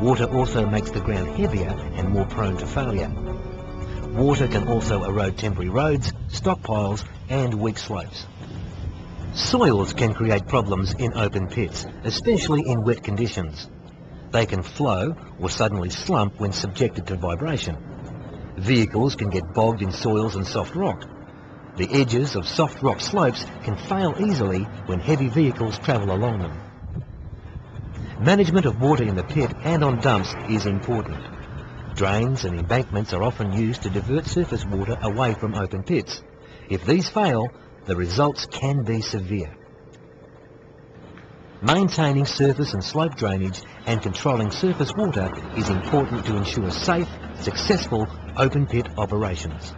Water also makes the ground heavier and more prone to failure. Water can also erode temporary roads, stockpiles and weak slopes. Soils can create problems in open pits, especially in wet conditions. They can flow or suddenly slump when subjected to vibration. Vehicles can get bogged in soils and soft rock. The edges of soft rock slopes can fail easily when heavy vehicles travel along them. Management of water in the pit and on dumps is important. Drains and embankments are often used to divert surface water away from open pits. If these fail, the results can be severe. Maintaining surface and slope drainage and controlling surface water is important to ensure safe, successful open pit operations.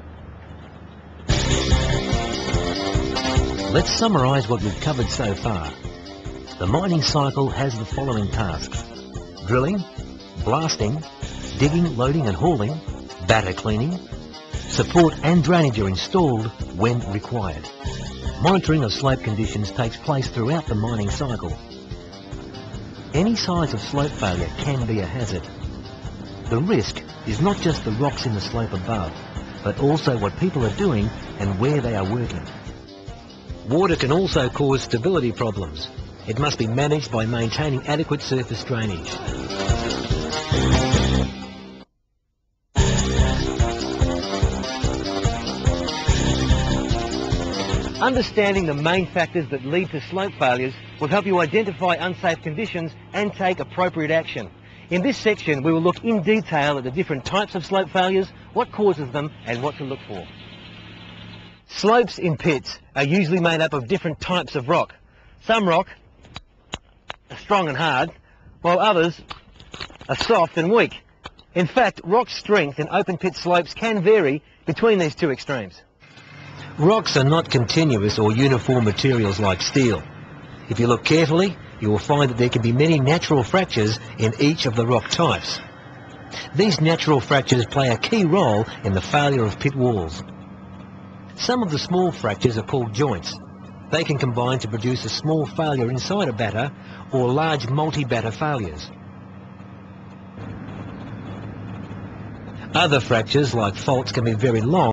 Let's summarise what we've covered so far. The mining cycle has the following tasks. Drilling, blasting, digging, loading and hauling, batter cleaning, support and drainage are installed when required. Monitoring of slope conditions takes place throughout the mining cycle. Any size of slope failure can be a hazard. The risk is not just the rocks in the slope above, but also what people are doing and where they are working. Water can also cause stability problems. It must be managed by maintaining adequate surface drainage. Understanding the main factors that lead to slope failures will help you identify unsafe conditions and take appropriate action. In this section, we will look in detail at the different types of slope failures, what causes them, and what to look for. Slopes in pits are usually made up of different types of rock. Some rock are strong and hard, while others are soft and weak. In fact, rock strength in open pit slopes can vary between these two extremes. Rocks are not continuous or uniform materials like steel. If you look carefully, you will find that there can be many natural fractures in each of the rock types. These natural fractures play a key role in the failure of pit walls. Some of the small fractures are called joints. They can combine to produce a small failure inside a batter or large multi-batter failures. Other fractures, like faults, can be very long